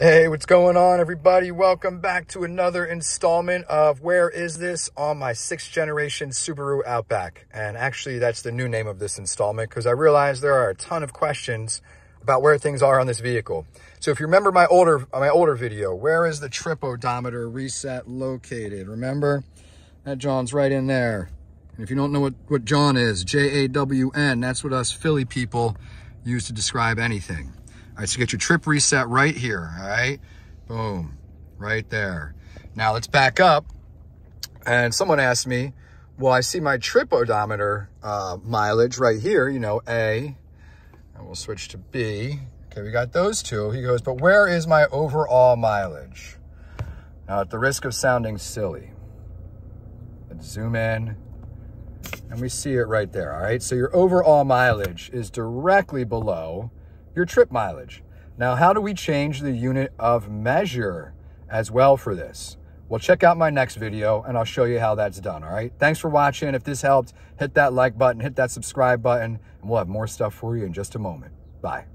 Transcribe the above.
Hey, what's going on, everybody? Welcome back to another installment of Where Is This on my sixth generation Subaru Outback. And actually, that's the new name of this installment because I realized there are a ton of questions about where things are on this vehicle. So if you remember my older my older video, where is the trip odometer reset located? Remember? That Jawn's right in there. And if you don't know what, what Jawn is, J-A-W-N, that's what us Philly people use to describe anything. All right, so get your trip reset right here, all right? Boom, right there. Now let's back up. And someone asked me, well, I see my trip odometer uh, mileage right here, you know, A, and we'll switch to B. Okay, we got those two. He goes, but where is my overall mileage? Now, at the risk of sounding silly, let's zoom in and we see it right there, all right? So your overall mileage is directly below your trip mileage. Now, how do we change the unit of measure as well for this? Well, check out my next video and I'll show you how that's done, all right? Thanks for watching. If this helped, hit that like button, hit that subscribe button, and we'll have more stuff for you in just a moment. Bye.